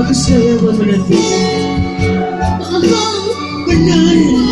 أخشى يا ضمرتي غلطان بالنار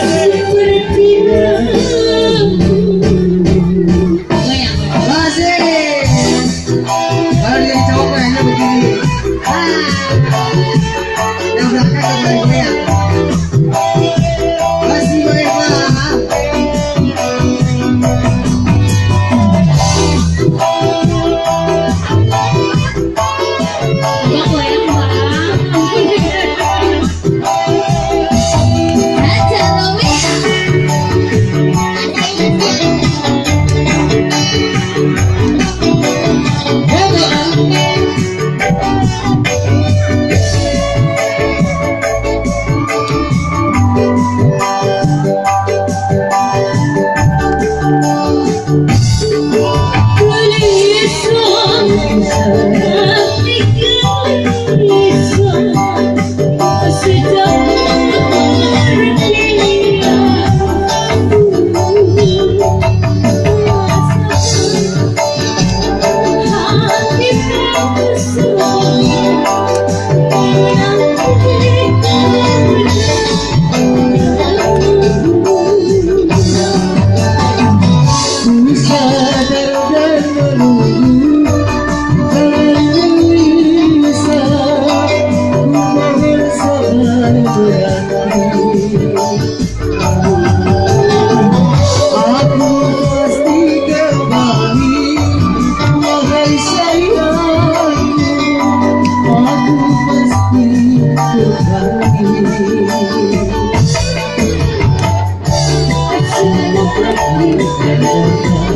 siempre pidas 我。